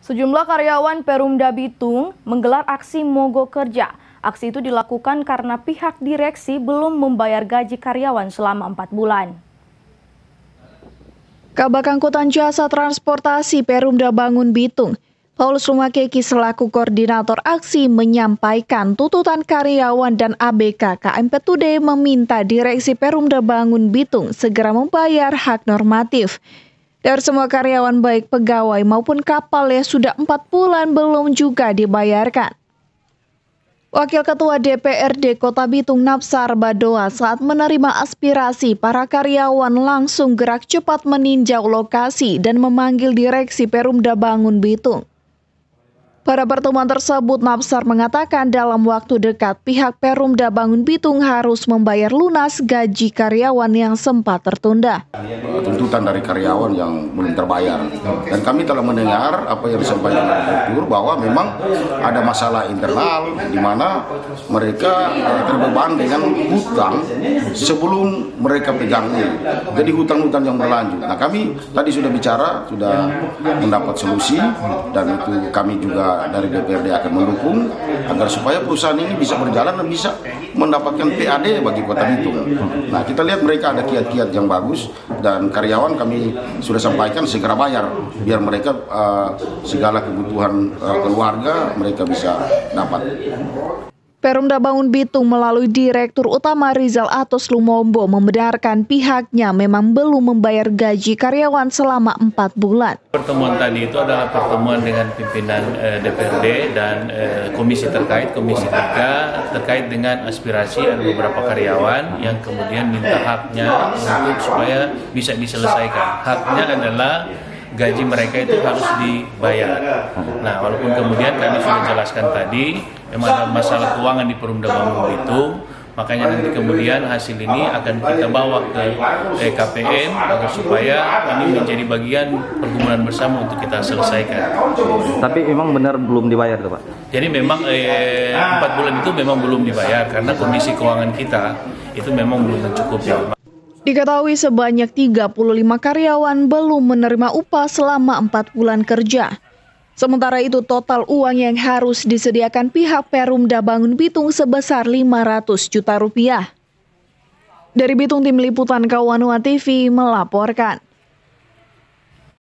Sejumlah karyawan Perumda Bitung menggelar aksi mogok kerja. Aksi itu dilakukan karena pihak direksi belum membayar gaji karyawan selama empat bulan. Kabak Angkutan Jasa Transportasi Perumda Bangun Bitung, Paulus Rumakeki selaku koordinator aksi menyampaikan tuntutan karyawan dan ABK KMP Today meminta direksi Perumda Bangun Bitung segera membayar hak normatif. Dari semua karyawan baik pegawai maupun kapal yang sudah empat bulan belum juga dibayarkan. Wakil Ketua DPRD Kota Bitung Napsar Badoa saat menerima aspirasi para karyawan langsung gerak cepat meninjau lokasi dan memanggil direksi Perumda Bangun Bitung. Pada pertemuan tersebut, Napsar mengatakan dalam waktu dekat pihak Perumda Bangun Bitung harus membayar lunas gaji karyawan yang sempat tertunda. Tuntutan dari karyawan yang belum terbayar. Dan kami telah mendengar apa yang disampaikan oleh Direktur bahwa memang ada masalah internal di mana mereka eh, terbeban dengan hutang sebelum mereka pegang ini. Jadi hutang-hutang yang berlanjut. Nah kami tadi sudah bicara, sudah mendapat solusi dan itu kami juga dari DPRD akan mendukung agar supaya perusahaan ini bisa berjalan dan bisa mendapatkan PAD bagi Kota Bitung. Nah, kita lihat mereka ada kiat-kiat yang bagus dan karyawan kami sudah sampaikan segera bayar biar mereka uh, segala kebutuhan uh, keluarga mereka bisa dapat. Perumda Bangun Bitung melalui Direktur Utama Rizal Atos Lumombo membenarkan pihaknya memang belum membayar gaji karyawan selama empat bulan. Pertemuan tadi itu adalah pertemuan dengan pimpinan eh, DPRD dan eh, komisi terkait, komisi 3 terkait dengan aspirasi ada beberapa karyawan yang kemudian minta haknya untuk supaya bisa diselesaikan. Haknya adalah gaji mereka itu harus dibayar. Nah, walaupun kemudian kami sudah jelaskan tadi, memang ada masalah keuangan di Perumda Bangun itu, makanya nanti kemudian hasil ini akan kita bawa ke eh, KPM agar supaya ini menjadi bagian pergumulan bersama untuk kita selesaikan. Tapi memang benar belum dibayar tuh Pak? Jadi memang eh, empat bulan itu memang belum dibayar karena kondisi keuangan kita itu memang belum mencukupi. Diketahui sebanyak 35 karyawan belum menerima upah selama 4 bulan kerja. Sementara itu total uang yang harus disediakan pihak Perumda Bangun Bitung sebesar 500 juta rupiah. Dari Bitung Tim Liputan Kawanua TV melaporkan.